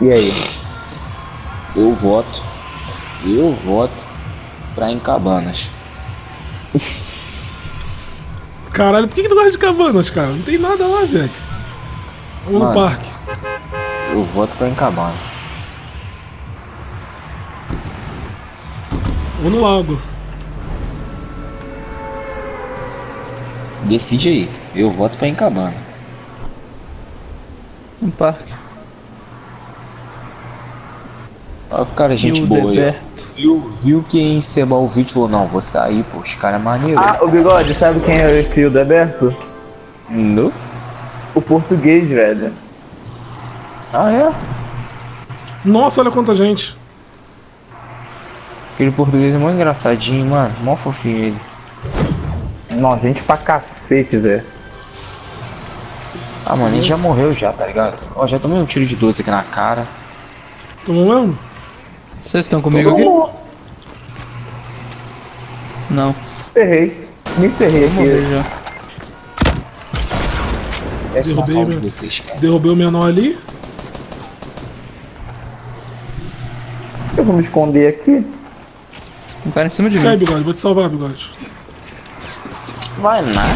E aí? Eu voto. Eu voto pra em Cabanas. Caralho, por que, que tu gosta de cabanas, cara? Não tem nada lá, velho. Vamos no Mano. parque. Eu voto pra em Cabanas. Ou no lago. Decide aí. Eu voto pra em Cabana. Um parque. Ó, cara, gente boa. Viu, viu que ia encebar o vídeo e falou, não, vou sair, pô, os caras é maneiro. Ah, o bigode, sabe quem é esse o Deberto? No? O português, velho. Ah, é? Nossa, olha quanta gente. Aquele português é mó engraçadinho, mano. Mó fofinho ele. Não, gente pra cacete, Zé. Ah, mano, ele já morreu já, tá ligado? Ó, já tomei um tiro de 12 aqui na cara. Tomou mesmo? Vocês estão comigo aqui? Não, Ferrei. Me ferrei morri aqui. já. Parece uma Derrubei, de meu. vocês, cara. Derrubei o menor ali. Eu vou me esconder aqui. Um cara em cima de Cai, mim. bigode. Vou te salvar, bigode. Vai nada.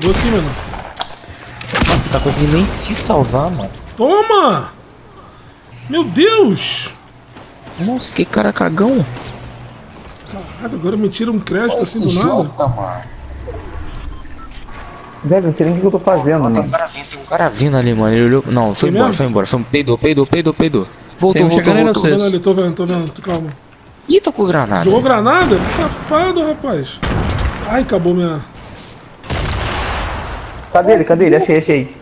Vou sim, menor. Não tá conseguindo nem se salvar, mano. Toma! Meu Deus! Nossa, que cara cagão. Caraca, agora me tira um crédito Olha assim do nada. Jota, mano. Velho, não sei nem o que eu tô fazendo, Tem um mano. cara vindo, tem um cara vindo ali, mano. Ele olhou. Não, foi Tem embora, mesmo? foi embora. Foi... Peidou, peidou, peidou, peidou. Voltou, Tem um voltou, voltou. Tô vendo Vocês. ali, tô vendo, tô vendo. Calma. Ih, tô com granada. Jogou granada? Que safado, rapaz. Ai, acabou minha. Cadê ele? Cadê ele? Achei, achei.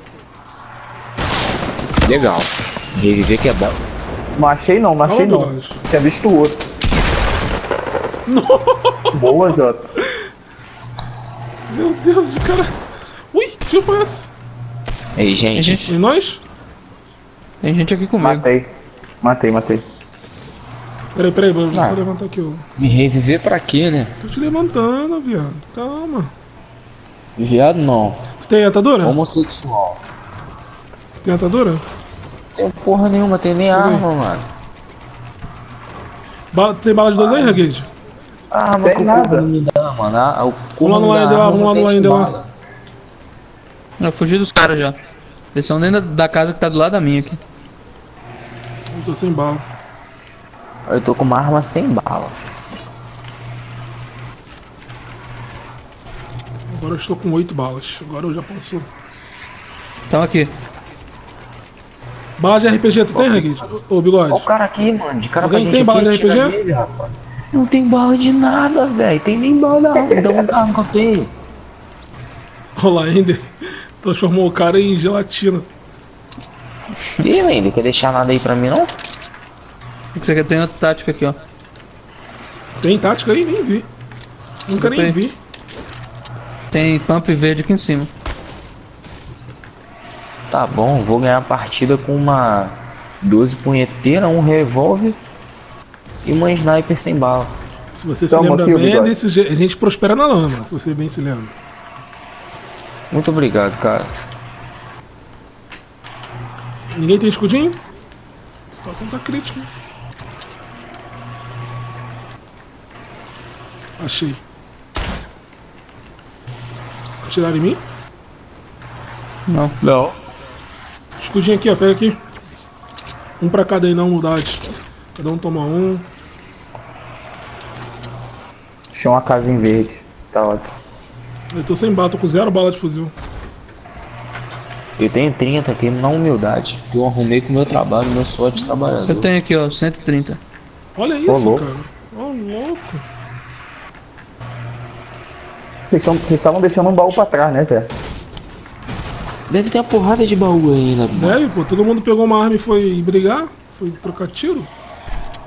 Legal. Reviver que é bom. Não achei não, não achei Calma, não. bigode. Tinha visto o outro. Boa, Jota. Meu Deus, de cara. Ui, que foi essa? Aí, Tem gente. gente, E nós? tem gente aqui comigo. Matei. Matei, matei. Peraí, peraí, vou Ah. levantar aqui, ó. Me reviver pra quê, né? Tô te levantando, viado. Calma. Viado não. Tu tem atadura? Homossexual. Tem atadura? Tem porra nenhuma, tem nem arma, mano. Bala, tem bala de dois aí, Regueide? Arma Tem que o nada. me dá, mano. Ah, o Vamos lá no Lion lá, vamos lá no tem Lion lá. Eu fugi dos caras já. Eles são dentro da, da casa que tá do lado da minha aqui. Eu tô sem bala. Eu tô com uma arma sem bala. Agora eu estou com oito balas. Agora eu já posso. Estão aqui. Bala de RPG, tu tem, Regueide? Ô, bigode. Olha o cara aqui, mano. De cara Alguém tem bala de RPG? dele. Não tem bala de nada, velho. Tem nem bala da arma. Dá um arma que eu tenho. Olha lá, Ender. Transformou o cara em gelatina. Ih, não quer deixar nada aí pra mim, não? O que você quer? Tem outra tática aqui, ó. Tem tática aí? Nem vi. Nunca nem vi. Tem pump verde aqui em cima. Tá bom, vou ganhar a partida com uma 12 punheteira, um revólver e uma sniper sem bala. Se você Toma se lembra aqui, bem, é bigode. desse jeito. A gente prospera na lama, se você bem se lembra. Muito obrigado, cara. Ninguém tem escudinho? A situação tá crítica. Achei. Atiraram em mim? Não. Não. Escudinho aqui, ó. Pega aqui. Um pra cada aí na unidade. Cada um toma um. Achei uma casa em verde. Tá ótimo. Eu tô sem bala, tô com zero bala de fuzil. Eu tenho 30 aqui na humildade. Que eu arrumei com o meu trabalho, meu suor de trabalhador. Eu tenho aqui, ó, 130. Olha isso, louco. cara. Ô, louco. Vocês estavam deixando um baú pra trás, né, Zé? Deve ter uma porrada de baú ainda. mano. Deve, pô. Todo mundo pegou uma arma e foi brigar. Foi trocar tiro.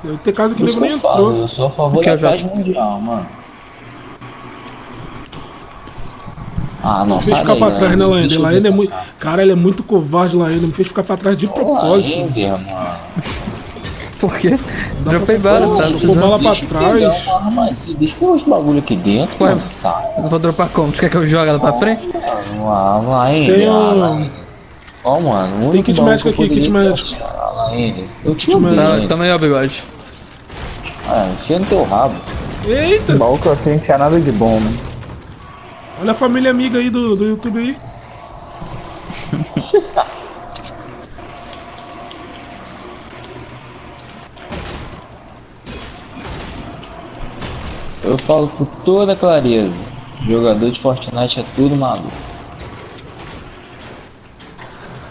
Deve ter casa que nego nem falo, entrou. eu sou a favor Aqui, da já. paz mundial, mano. Ah, não, Me fez ficar pra trás, né, Laender? é muito. cara. Cara, ele é muito covarde, Laender. Me fez ficar pra trás de propósito. Laender, mano. Por quê? Dá Dropei pra- balas, Pô, tá? Bala pra Deixa eu pegar trás. assim, Deixa eu pegar os bagulho aqui dentro, Ué, mano. Sai. Eu vou dropar como? Você quer que eu jogue ela pra frente? Ah, Laender, Tem um-. Ó, mano. o Tem kit baú médico que eu aqui, kit médico. ainda. Eu odeio. Tá, ainda. tamo aí, ó, bigode. Ah, enfia no teu rabo. Eita! O maluco assim não tinha nada de bom, mano. Olha a família amiga aí do, do YouTube aí. Eu falo com toda clareza. Jogador de Fortnite é tudo maluco.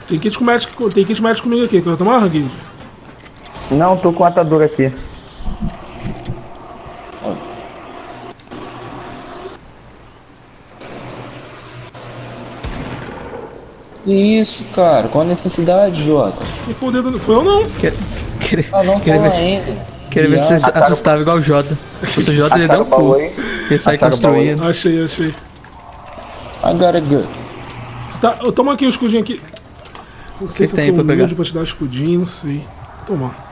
Tem kit médico, tem kit médico comigo aqui. Quer tomar, Guilherme? Não, tô com atadura aqui. Que isso, cara? Qual a necessidade, Jota? Foi eu não. Quer, querer, Ah, não fala ainda. Querer ver se você assustava igual o Jota. Se fosse o Jota, ele dá baú cu. Ele sai construindo. Achei, achei. I gotta go. Tá, eu tomo aqui o escudinho aqui. Não sei Que se tem eu sou pra humilde pegar? pra te dar escudinho, não sei. Tomar.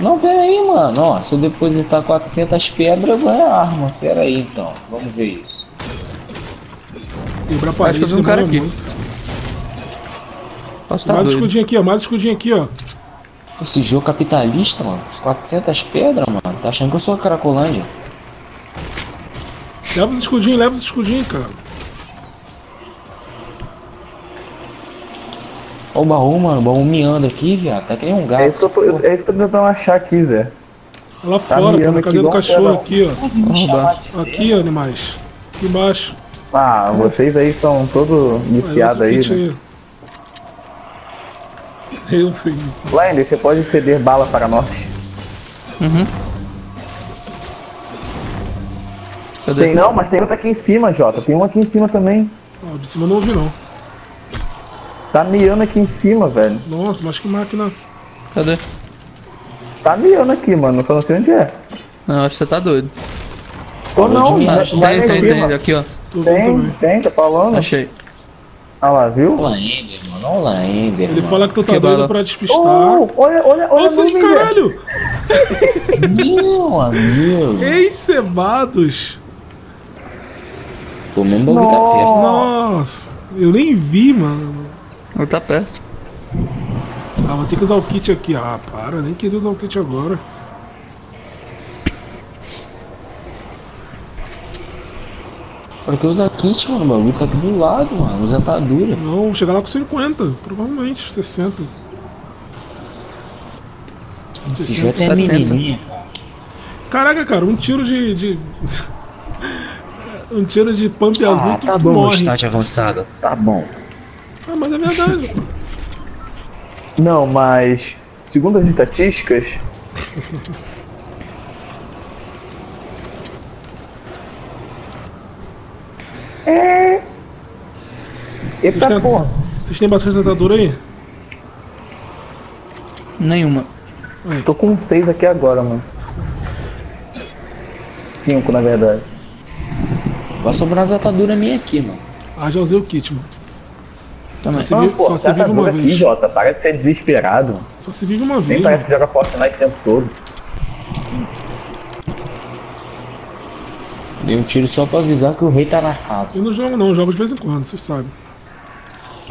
Não, pera aí, mano. Ó, se eu depositar 400 pedras, eu ganho a arma. Pera aí, então. Vamos ver isso. Quebrar a Acho parede que eu vi um cara aqui. muito. Posso tá Mais doido. escudinho aqui, ó. Mais escudinho aqui, ó. Esse jogo capitalista, mano. 400 pedras, mano. Tá achando que eu sou a Cracolândia? Leva os escudinhos, leva os escudinhos, cara. Ó o baú, mano. O baú miando aqui, viado. Tá que nem um É gato. isso que eu tô, é isso que eu tô tentando achar aqui, Zé. Olha lá Tá fora, pô, na aqui cadeia do cachorro aqui, ó. Aqui, ó, animais. Aqui embaixo. Ah, vocês aí são todos viciados outro aí, né? Eu fiz isso. Blinder, você pode ceder bala para nós? Cadê? Tem não, mas tem outra aqui em cima, Jota. Tem uma aqui em cima também. Ó, de cima eu não ouvi, não. Tá miando aqui em cima, velho. Nossa, mas que máquina. Cadê? Tá miando aqui, mano. Só não sei onde é. Não, acho que você tá doido. Ou não, vai, miagem. vai Tem, tem, cima. tem. Aqui, ó. Tô vendo Tem, tá falando? Achei. Olha lá, viu? Olha lá, Ender, mano. Olha lá, Ender. Ele mano. fala que tu tá Que doido pra despistar. Oh, olha, olha, olha Nossa, aí, caralho! Meu amigo. Ei, cebados! Tô mesmo bagulho tá perto. Nossa, eu nem vi, mano. Ele tá perto. Ah, vou ter que usar o kit aqui. Ah, para, nem queria usar o kit agora. Pra que usar kit, mano? O bagulho tá aqui do lado, mano. Usa atadura. Não, vou chegar lá com 50, provavelmente, 60. Esse jogo é 70. menininha. Caraca, cara, um tiro de. de... um tiro de pump azul, Ah, tu, tá tu bom, morre. estágio avançado. Tá bom. Ah, mas é verdade. Não, mas segundo as estatísticas, é. Eita Vocês têm- porra. Vocês têm bastante tentador aí? Nenhuma. Tô com seis aqui agora, mano. Cinco, na verdade. Vai sobrar umas ataduras minhas aqui, mano. Ah, já usei o kit, mano. Também. Você Ah, vive- pô, só se tá vive uma aqui, vez. Jota. Para de ser desesperado. Só se vive uma Nem vez. parece mano. que joga Fortnite o tempo todo. Dei um tiro só pra avisar que o rei tá na casa. Eu não jogo não, jogo de vez em quando, vocês sabem.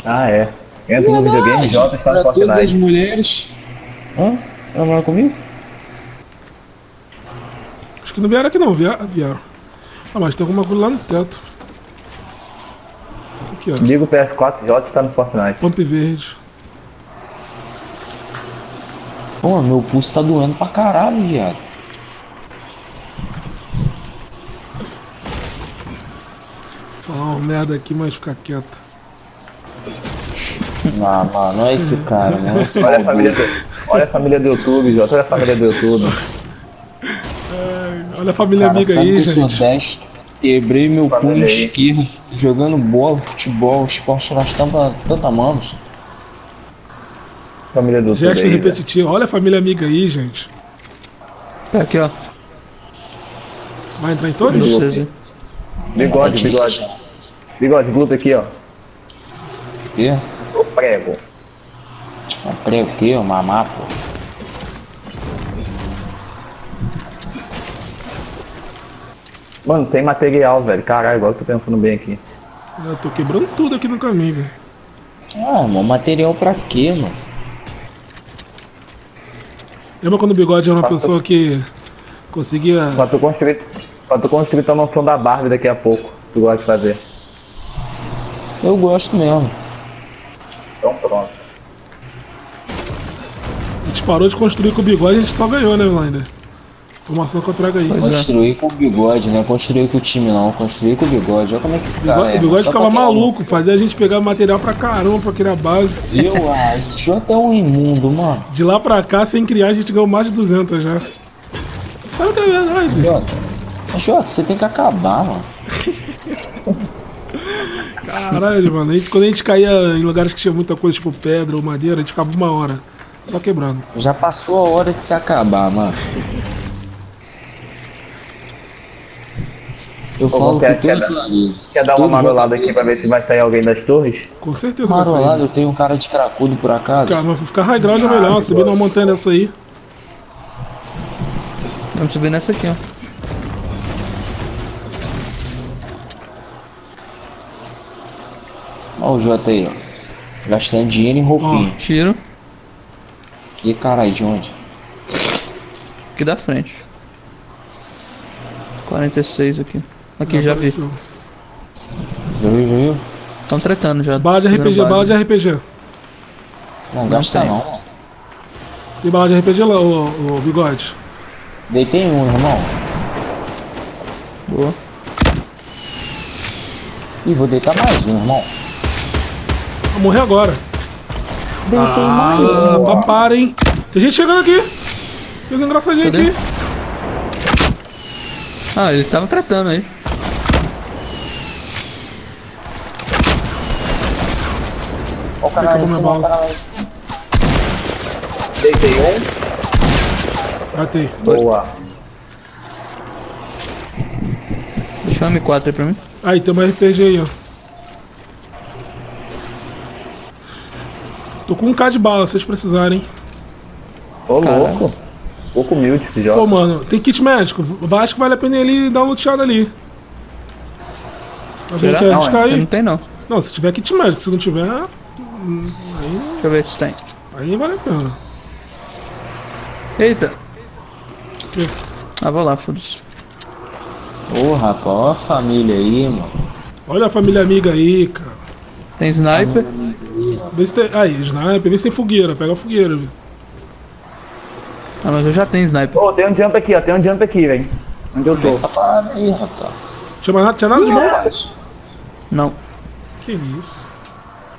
Ah, é. Entra no videogame, Jota está no Pra todas as Fortnite. mulheres. Hã? Namora comigo? Acho que não vieram aqui não, vieram. vieram. Ah, mas tem alguma coisa lá no teto. O que é? Liga o PS4, Jota está no Fortnite. Pump verde. Pô, meu pulso tá doendo pra caralho, viado. Uma merda aqui, mas ficar quieto. Ah, mano, não é esse cara, mano. Esse Olha a família do, olha a família do YouTube, Jota. Olha a família do YouTube. Olha a família Cara, amiga aí, que eu sou gente. Quebrei meu punho esquerdo jogando bola, futebol, esporte nós tanta, tanta mãos. Família do YouTube Gesto aí, repetitivo. Olha a família amiga aí, gente. Pega aqui, ó. Vai entrar em todos? Bigode, bigode. Bigode, gluta aqui, ó. Quê? O prego. O quê? O mamá, pô. Mano, tem material, velho. Caralho, agora eu tô pensando bem aqui. Eu tô quebrando tudo aqui no caminho, velho. Ah, mano, material pra quê, mano? Lembra quando o bigode era uma pessoa que conseguia. Pra tu construir. Pra tu construir tua noção da Barbie daqui a pouco. Tu gosta de fazer. Eu gosto mesmo. Então pronto. A gente parou de construir com o bigode, a gente só ganhou, né, Blinder? Informação que eu trago aí. É. Construir com o bigode, né? Construir com o time não, construir com o bigode. Olha como é que esse O cara bigode, é. o bigode ficava é um- maluco, fazia a gente pegar material pra caramba pra criar base. Viu? Ah, esse jogo é um imundo, mano. De lá pra cá, sem criar, a gente ganhou mais de 200 já. Sabe o que é verdade? Jota, Jota, você tem que acabar, mano. Caralho, mano. A gente- quando a gente caía em lugares que tinha muita coisa, tipo pedra ou madeira, a gente ficava uma hora. Só quebrando. Já passou a hora de se acabar, mano. Eu falo quer- que quer dar- aquilo ali. Quer dar uma marolada aqui pra ver se vai sair alguém das torres? Com certeza vai Marolado, sair. eu tenho um cara de cracudo por acaso. Cara, mas ficar high ground é melhor, subir numa montanha dessa aí. Vamos subir nessa aqui, ó. Olha o Jota aí, ó. Gastando dinheiro em roupinha. Tiro. E caralho, de onde? Aqui da frente. 46 aqui. Aqui, já vi. Já viu, já viu? Estão tretando já. Bala de RPG, bala de RPG. Não, gasta tem. não. Tem bala de RPG lá, ô, ô bigode. Deitei um, irmão. Boa. Ih, vou deitar mais um, irmão. Vai morrer agora. Deitei mais Ah, papara, hein? Tem gente chegando aqui. Fez um engraçadinho Cadê? aqui. Ah, eles estavam tratando aí. Ó o cara lá em cima, o cara lá em cima. Deitei um. Matei. Boa. Deixa um M4 aí pra mim. Aí, tem uma RPG aí, ó. Tô com um K de bala, se vocês precisarem. Ô louco. Pouco humilde esse Pô, jogo. mano, tem kit médico. Acho que vale a pena ir ali e dar uma luteada ali. Alguém Será? quer Não, arriscar Não aí? tem não. Não, se tiver kit médico, se não tiver, Deixa eu ver se tem. aí vale a pena. Eita. Que? Ah, vou lá, foda-se. Ô, rapaz, ó a família aí, mano. Olha a família amiga aí, cara. Tem sniper. Vê se tem. Aí, sniper, vê se tem fogueira. Pega a fogueira, viu? Ah, mas eu já tenho sniper. Ô, tem um jump aqui, ó. Tem um jump aqui, velho. Onde eu tô? Essa parada aí, rapaz. Tinha, mais nada, tinha nada de bom? Não. Que isso.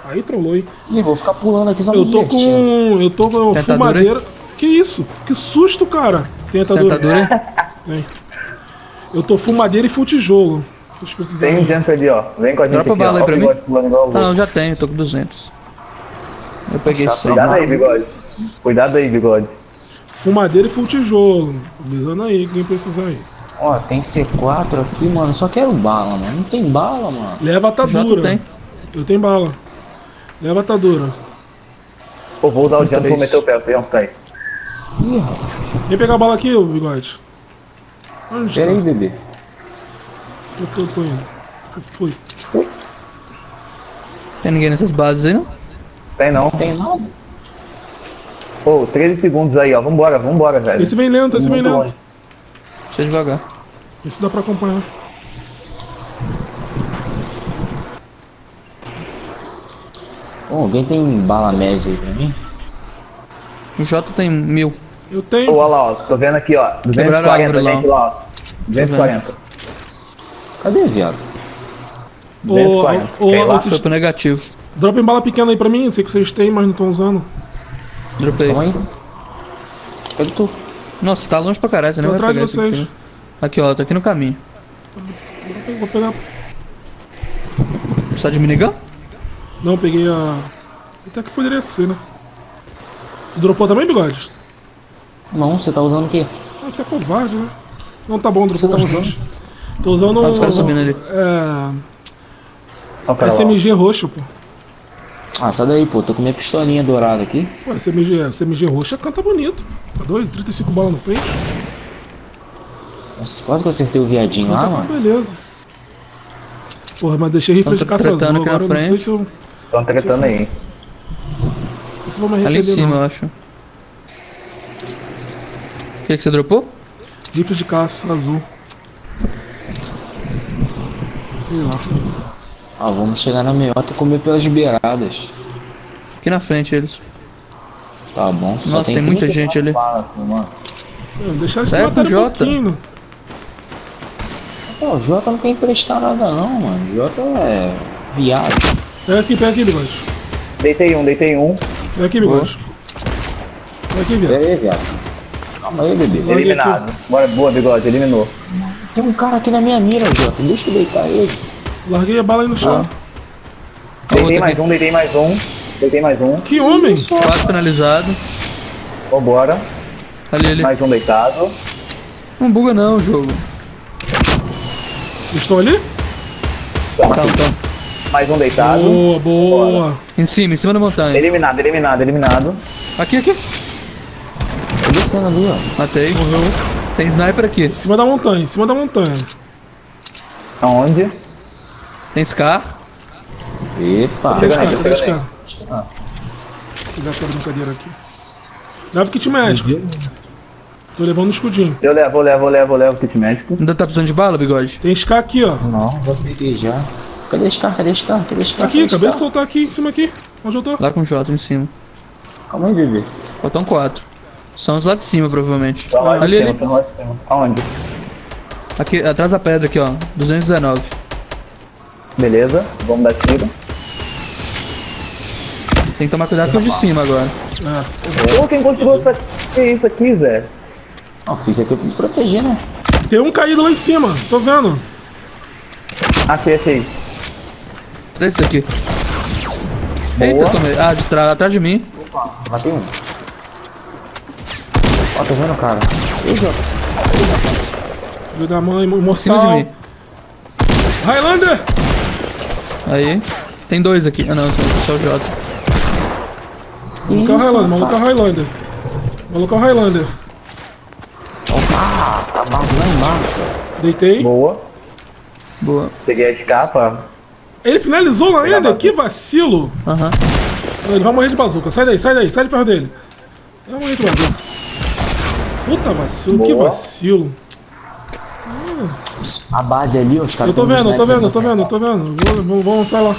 Aí trollou, hein? Ih, vou ficar pulando aqui só Eu tô com. Eu tô com Tentadura fumadeira. Que isso? Que susto, cara. Tentadura. Tentadura. Tem. Eu tô fumadeira e full tijolo. Se vocês Tem precisarem. um jump ali, ó. Vem com a gente Dropa aqui, bala ó. aí pra mim. Ah, não, já tenho, tô com 200. Eu peguei Tá 100. Cuidado aí, bigode. Cuidado aí, bigode. Fumadeira e full tijolo. Avisando aí, quem precisar aí. Ó, tem C4 aqui, mano. Só quero bala, mano. Não tem bala, mano. Leva a Jota atadura. tem. Eu tenho bala. Leva a atadura. Pô, vou usar o jump Três. pra meter o pé, vão ficar aí. Ih, rapaz. Vem pegar a bala aqui, ô bigode. Onde Pera aí, tá? bebê. Eu tô, tô indo. Fui. Tem ninguém nessas bases aí, não? Tem não. Não tem nada. Pô, 13 segundos aí, ó. Vambora, vambora, velho. Esse vem lento, esse vem Muito lento. longe. Deixa devagar. Esse dá pra acompanhar. Ô, alguém tem bala média aí pra mim? O Jota tem mil. Eu tenho. Ô, olha lá, ó. Tô vendo aqui, ó. Quebraram a 240, árvore lá, gente, lá, ó. 240. Cadê, viado? Ô, 240. ô, esses- Foi pro negativo. Dropem bala pequena aí pra mim. Eu sei que vocês têm, mas não estão usando. Dropei. Calma aí. Cadê tu? Nossa, tá longe pra caralho, você nem vai atrás de pegar isso vocês. aqui, né? Aqui, ó, tá aqui no caminho. Vou pegar. Precisa de minigun? Não, peguei a. Até que poderia ser, né? Tu dropou também, bigode? Não, você tá usando o quê? Ah, você é covarde, né? Não, tá bom, Você dropou tá bastante. Tô usando Ah, os caras subindo ali. É. SMG roxo, pô. Ah, sai daí, pô. Tô com minha pistolinha dourada aqui. Pô, SMG, SMG roxa canta bonito. Tá doido? 35 balas no peito. Nossa, quase que eu acertei o viadinho lá, Tá mano. beleza. Porra, mas deixei rifle de caça azul. Agora eu não sei frente. se eu. Tão tretando aí. Não sei se vou me Ali em arrepender. cima, não. eu acho. O que, que você dropou? Rifle de caça azul. Sei lá. Ah, vamos chegar na meiota e comer pelas beiradas. Aqui na frente eles. Tá bom. Só Nossa, tem muita 34 gente ali. deixar eles se Pega o matarem um Jota. pouquinho. Pô, o Jota não quer emprestar nada não, mano. O Jota é viado. Pega aqui, pega aqui, bigode. Deitei um, deitei um. Pega aqui, bigode. Pega aqui, viado. Pera aí, viado. Calma aí, bebê. Eliminado. Bora, boa, bigode, eliminou. Tem um cara aqui na minha mira, Jota. Deixa eu deitar ele. Larguei a bala aí no chão. Deitei outra mais um, deitei mais um. Deitei mais um. Que homem! Quatro finalizado. Vambora. Ali, ali. Mais um deitado. Não buga não o jogo. Estão ali? Tá, tá. Mais um deitado. Boa, boa. Em cima, em cima da montanha. Eliminado, eliminado, eliminado. Aqui, aqui. Tô descendo ali, ó. Matei. Morreu. Tem sniper aqui. Em cima da montanha, em cima da montanha. Aonde? Tem Scar. Epa. Cadê chega esse aí. cara? Vou pegar essa brincadeira aqui. Leva o kit médico. Tô levando o escudinho. Eu levo, eu levo, eu levo, eu levo kit médico. Ainda tá precisando de bala, bigode? Tem SK aqui, ó. Não, vou pedir já. Cadê esse cara? Cadê esse cara? Cadê esse cara? Aqui, Cadê acabei de soltar aqui em cima aqui. Onde eu tô? Lá com o J em cima. Calma aí, bebê. Faltam quatro. São os lá de cima, provavelmente. De ali, cima, ali. Aonde? Aqui, atrás da pedra aqui, ó. 219. Beleza, vamos dar tiro. Tem que tomar cuidado com os de cima agora. É. Pô, quem continuou essa... Que isso aqui, Zé? Não, fiz aqui pra me proteger, né? Tem um caído lá em cima, tô vendo. Achei, achei. Olha esse aqui. Eita, tomei. Ah, de trás, atrás de mim. Matei um. Ó, tá vendo, cara? Ei, Jota. Filho da mãe, mortal. mim. Highlander! Aí. Tem dois aqui. Ah, não, só o J. Maluco é o Highlander, maluco é o Highlander. Maluco é o Highlander. Opa, a base lá embaixo. Deitei. Boa. Boa. Peguei a escapa. Ele finalizou lá ainda? Que vacilo! Aham. Ele vai morrer de bazuca. Sai daí, sai daí, sai de perto dele. Ele vai morrer de bazuca. Puta vacilo, que Boa. vacilo. A base ali, os caras. Eu tô vendo, eu tô vendo, eu tô vendo, eu tô vendo. Vou- Vamos vamos lançar lá.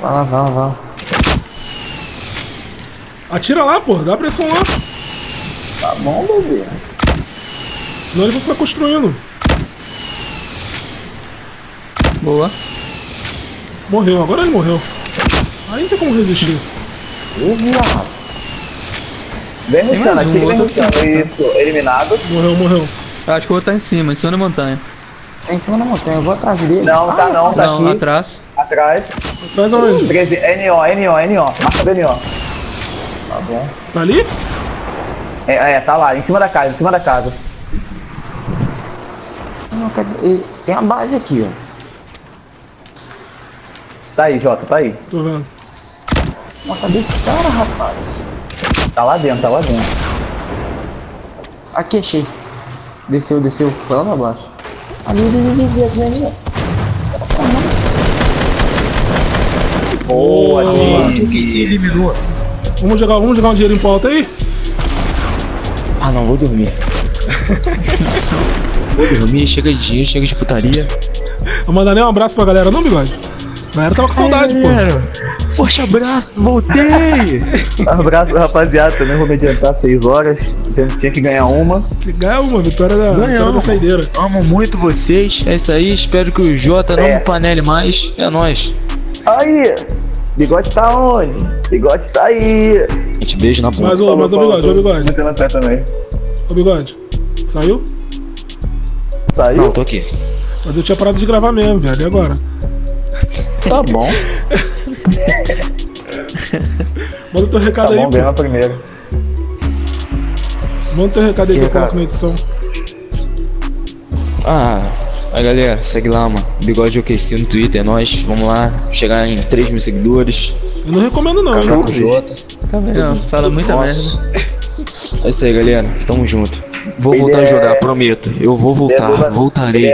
Vai lá, vai lá, vai lá. Atira lá, pô, dá pressão lá. Tá bom, bebê. Senão ele vai ficar construindo. Boa. Morreu, agora ele morreu. Aí não tem como resistir. Ô, viado. Vem ruxando um, aqui, vem ruxando. Isso, eliminado. Morreu, morreu. Eu acho que o outro tá em cima, em cima da montanha. Tá em cima da montanha, eu vou atrás dele. Não, tá não, tá Não, aqui. atrás. Atrás. Atrás aonde? 13, NO, NO, NO. Marca do NO. Tá bom. Tá ali? É, é, tá lá, em cima da casa, em cima da casa. Não, cadê? Tem a base aqui, ó. Tá aí, Jota, tá aí. Tô vendo. Mas cadê esse cara, rapaz? Tá lá dentro, tá lá dentro. Aqui, achei. Desceu, desceu. Foi lá pra baixo. Ali, ali, ali, ali, ali, ali. Boa, gente. que se eliminou. Vamos jogar, vamos jogar um dinheirinho pro alto aí? Ah, não, vou dormir. vou dormir, chega de dinheiro, chega de putaria. Vou mandar nem um abraço pra galera, não, bigode? Galera tava com saudade, pô. Forte abraço, voltei! Abraço, rapaziada. Também vou me adiantar 6 horas. Tinha, que ganhar uma. Ganhou uma vitória da, vitória da saideira. Amo muito vocês. É isso aí, espero que o Jota não É. me panele mais. É nóis. Aí! Bigode tá onde? Bigode tá aí! Gente, beijo na bunda. Mas, ô, mas, ô, bigode, ô, bigode. Pé também. Ô, bigode. Saiu? Saiu? Não, tô aqui. Mas eu tinha parado de gravar mesmo, viado. E agora? Tá bom. Manda teu recado Tá aí, bom, pô. ganhou a primeira. Manda teu recado aí que eu coloco na edição. Ah, aí galera, segue lá, mano. Bigode OKC no Twitter, é nóis. Vamos lá, chegar em 3 mil seguidores. Eu não recomendo não, Casar com o Jota. Tá vendo? Fala muita Nossa. merda. É isso aí, galera. Tamo junto. Vou voltar a é- jogar, prometo. Eu vou voltar, Dedo- voltarei.